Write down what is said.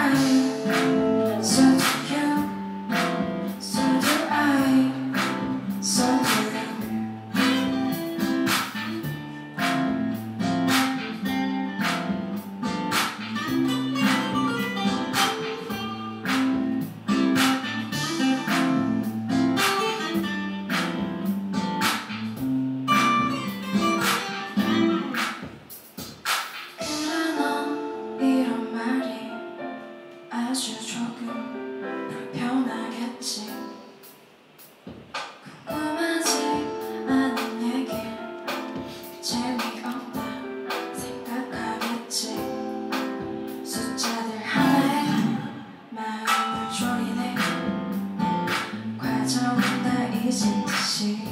time. 아주 조금 불편하겠지. 궁금하지 않은 얘기 재미없다 생각하겠지. 숫자들 하나에 마음을 졸이네. 과정은 다 잊은 듯이.